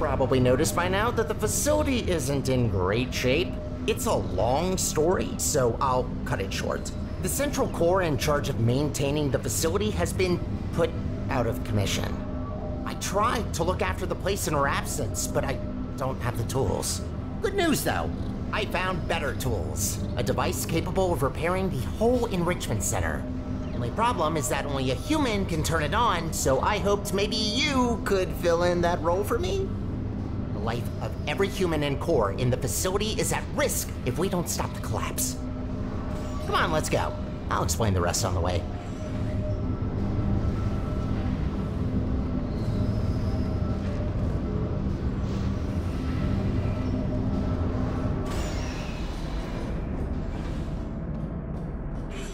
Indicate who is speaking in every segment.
Speaker 1: probably noticed by now that the facility isn't in great shape. It's a long story, so I'll cut it short. The Central Core in charge of maintaining the facility has been put out of commission. I tried to look after the place in her absence, but I don't have the tools. Good news though, I found better tools. A device capable of repairing the whole enrichment center. Only problem is that only a human can turn it on, so I hoped maybe you could fill in that role for me. Life of every human and core in the facility is at risk if we don't stop the collapse. Come on, let's go. I'll explain the rest on the way.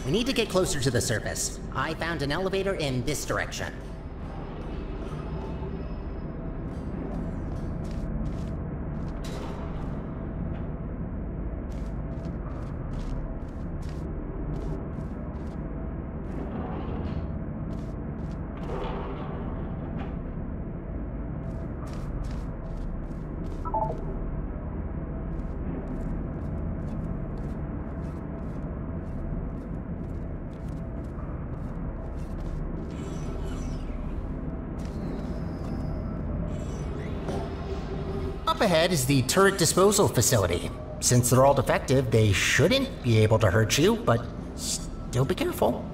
Speaker 1: We need to get closer to the surface. I found an elevator in this direction. Ahead is the turret disposal facility. Since they're all defective, they shouldn't be able to hurt you, but still be careful.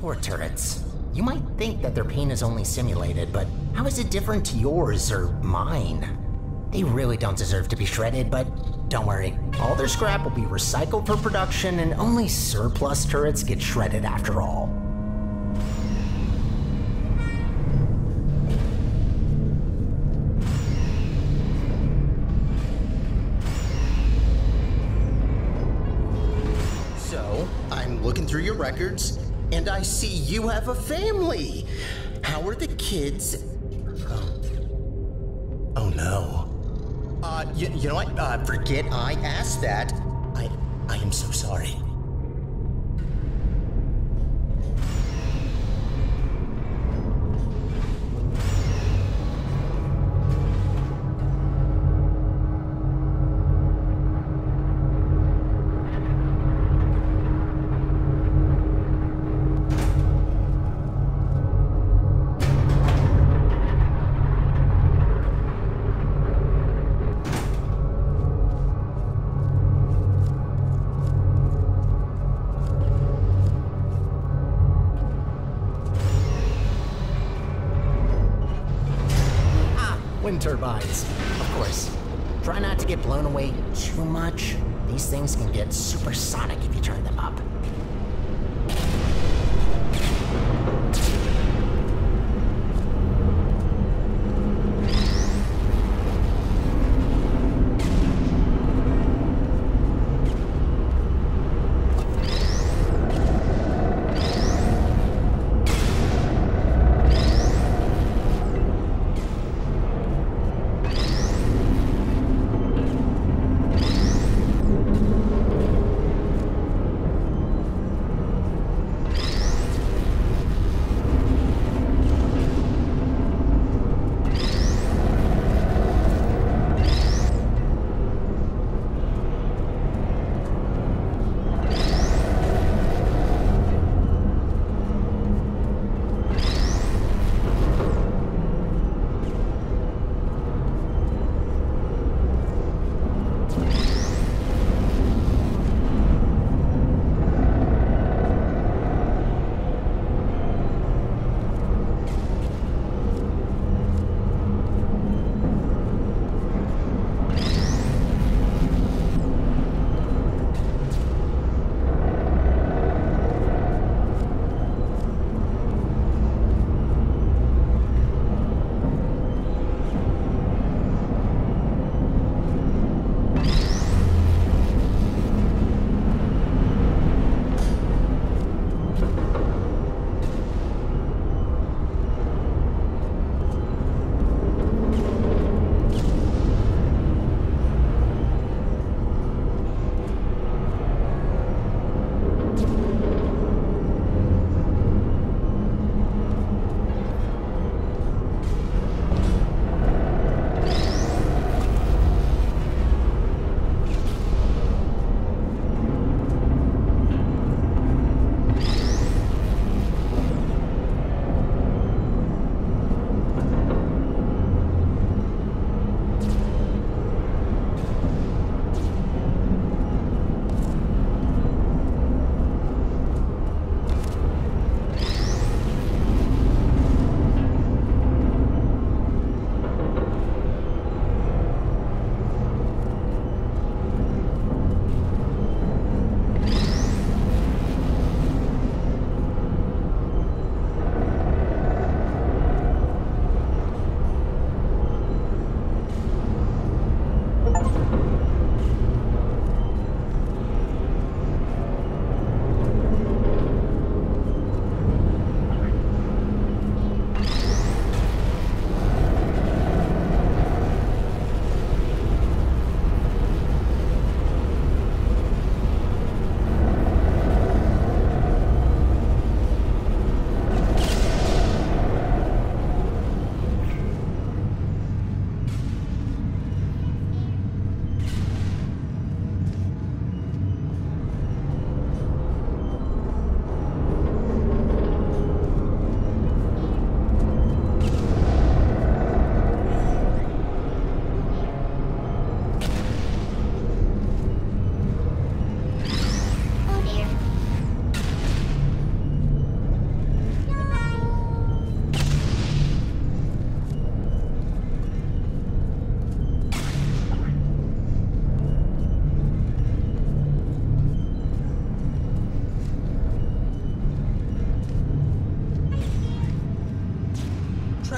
Speaker 1: Poor turrets. You might think that their pain is only simulated, but how is it different to yours or mine? They really don't deserve to be shredded, but don't worry. All their scrap will be recycled for production, and only surplus turrets get shredded after all. So, I'm looking through your records, and I see you have a family. How are the kids? Oh, oh no. Uh, you, you know what? Uh, forget I asked that. I, I am so sorry. Wind turbines. Of course. Try not to get blown away too much. These things can get supersonic if you turn them up.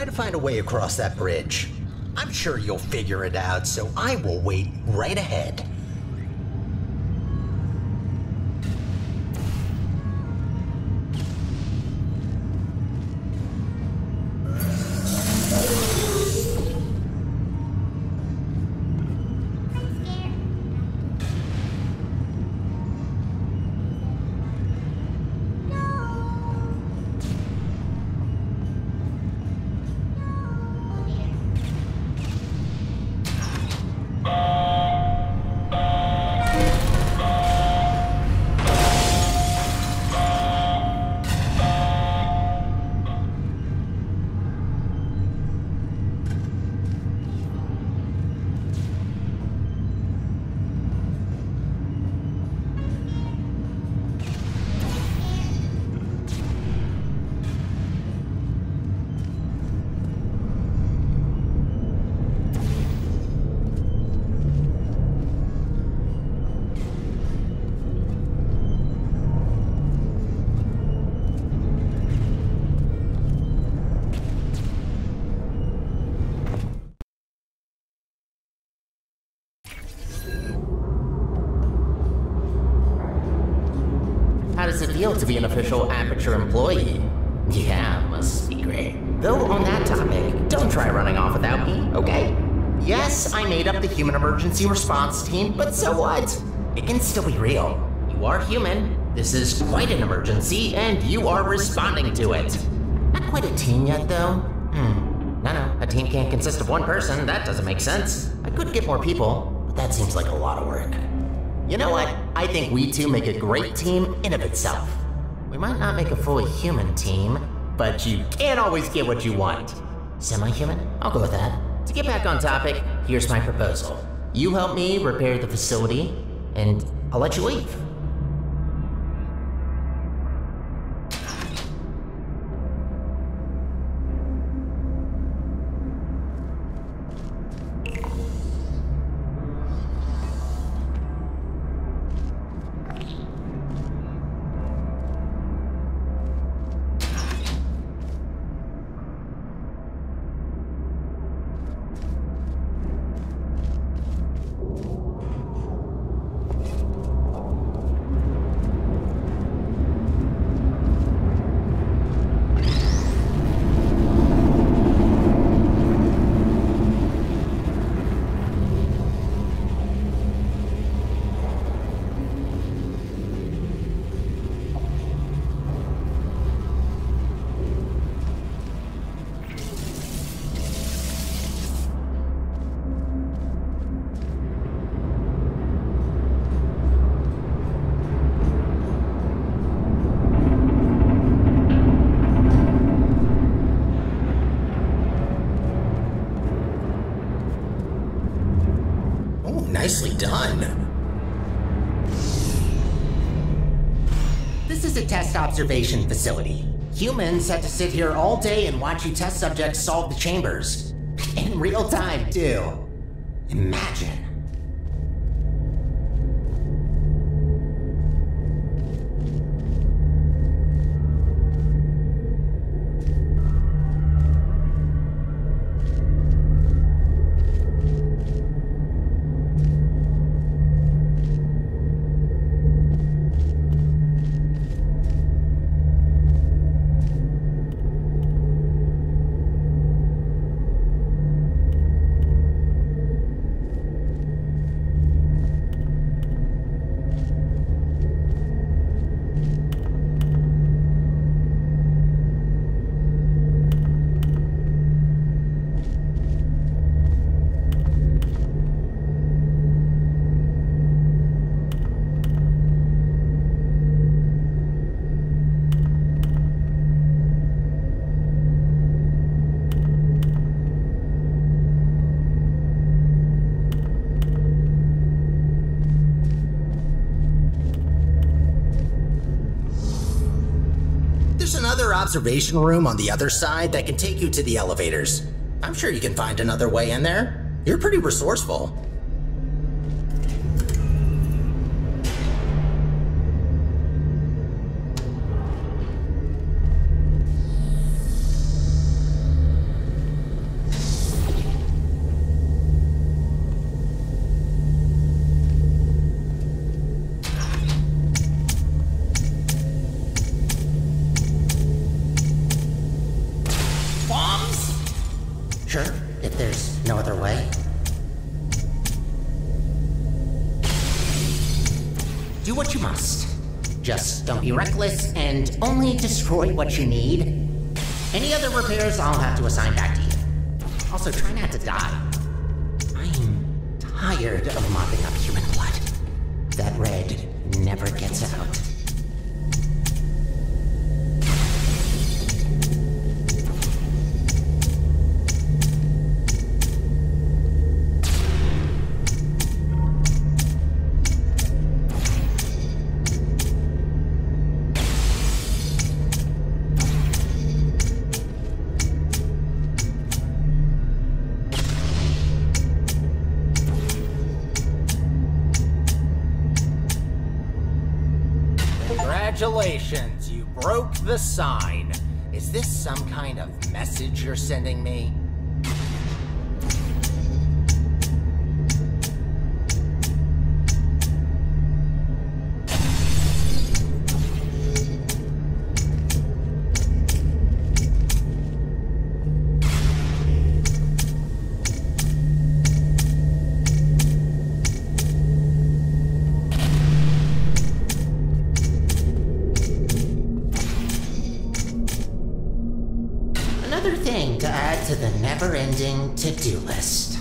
Speaker 1: Find a way across that bridge. I'm sure you'll figure it out, so I will wait right ahead. Does it feel to be an official Aperture employee? Yeah, must be great. Though on that topic, don't try running off without me, okay? Yes, I made up the human emergency response team, but so what? It can still be real. You are human. This is quite an emergency, and you are responding to it. Not quite a team yet, though. Hmm. No, no, a team can't consist of one person. That doesn't make sense. I could get more people, but that seems like a lot of work. You know what? I think we two make a great team in of itself. We might not make a fully human team, but you can't always get what you want. Semi-human? I'll go with that. To get back on topic, here's my proposal. You help me repair the facility, and I'll let you leave. Nicely done. This is a test observation facility. Humans had to sit here all day and watch you test subjects solve the chambers. In real time, too. Imagine. Another observation room on the other side that can take you to the elevators. I'm sure you can find another way in there. You're pretty resourceful. What you must. Just don't be reckless and only destroy what you need. Any other repairs I'll have to assign back to you. Also, try not to die. I'm tired of mopping up human blood. That red never gets out.
Speaker 2: Congratulations, you broke the sign. Is this some kind of message you're sending me?
Speaker 1: To the never ending to do list.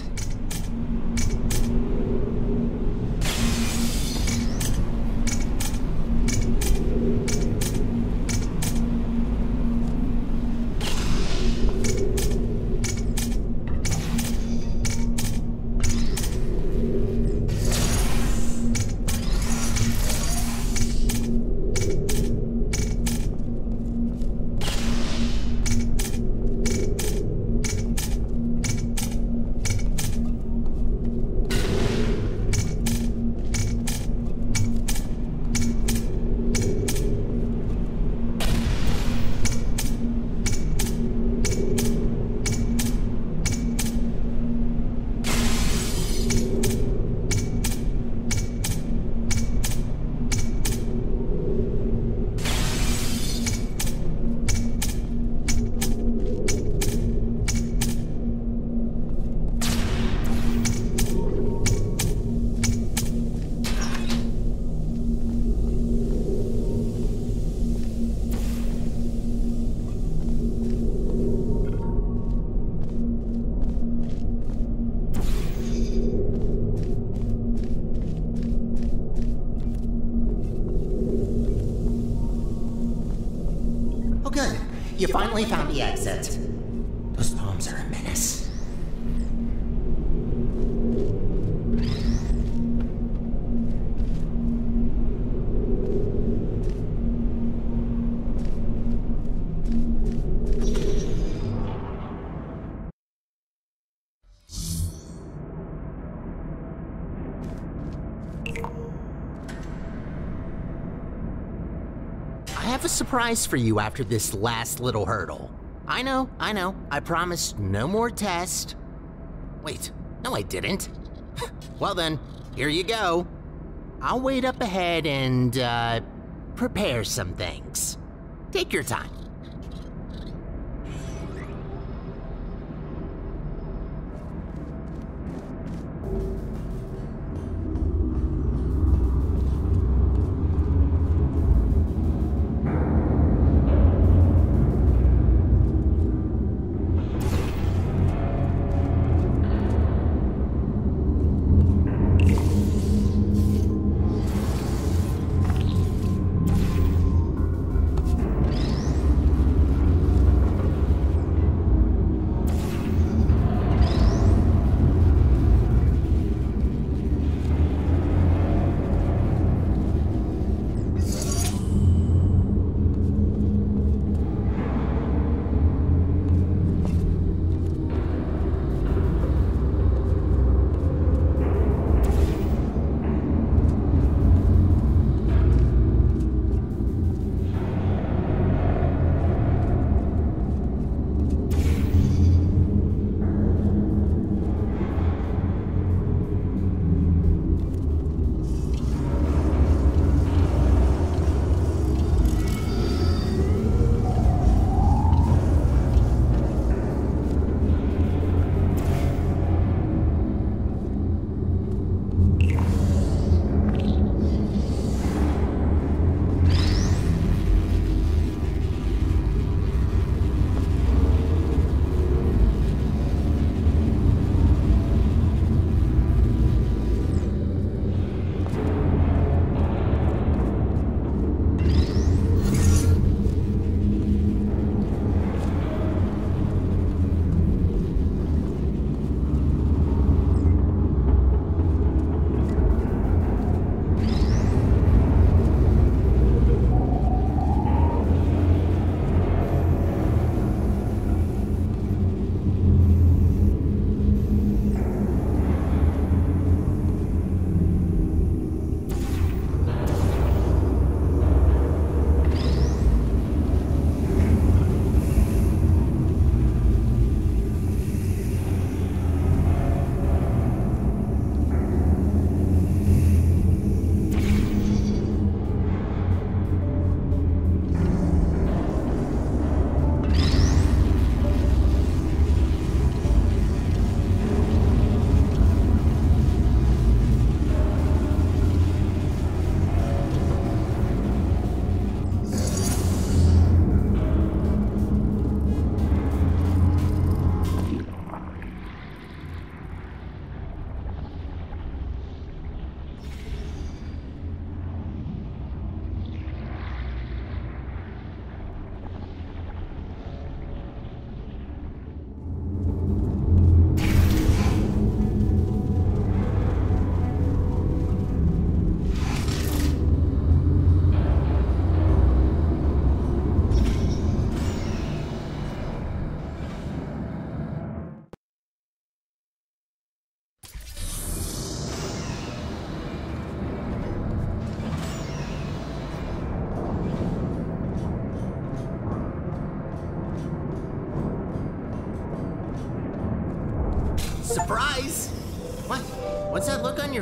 Speaker 1: Finally found the exit. Have a surprise for you after this last little hurdle. I know, I know, I promised no more test. Wait, no, I didn't. well then, here you go. I'll wait up ahead and, uh, prepare some things. Take your time.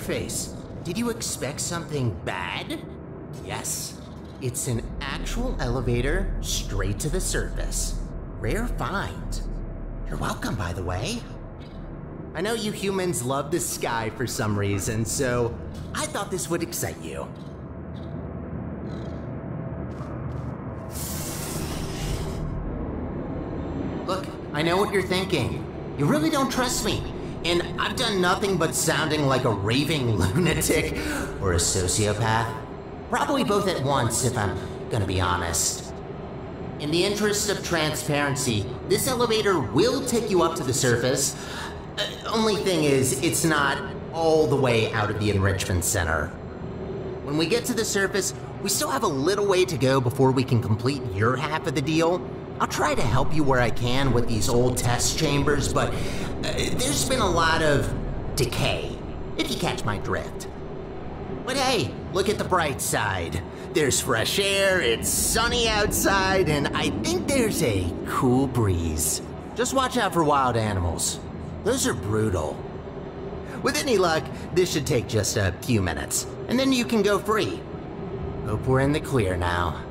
Speaker 1: Did you expect something bad? Yes, it's an actual elevator straight to the surface. Rare find. You're welcome, by the way. I know you humans love the sky for some reason, so I thought this would excite you. Look, I know what you're thinking. You really don't trust me. And I've done nothing but sounding like a raving lunatic or a sociopath. Probably both at once, if I'm gonna be honest. In the interest of transparency, this elevator will take you up to the surface. Uh, only thing is, it's not all the way out of the enrichment center. When we get to the surface, we still have a little way to go before we can complete your half of the deal. I'll try to help you where I can with these old test chambers, but uh, there's been a lot of decay, if you catch my drift. But hey, look at the bright side. There's fresh air, it's sunny outside, and I think there's a cool breeze. Just watch out for wild animals. Those are brutal. With any luck, this should take just a few minutes, and then you can go free. Hope we're in the clear now.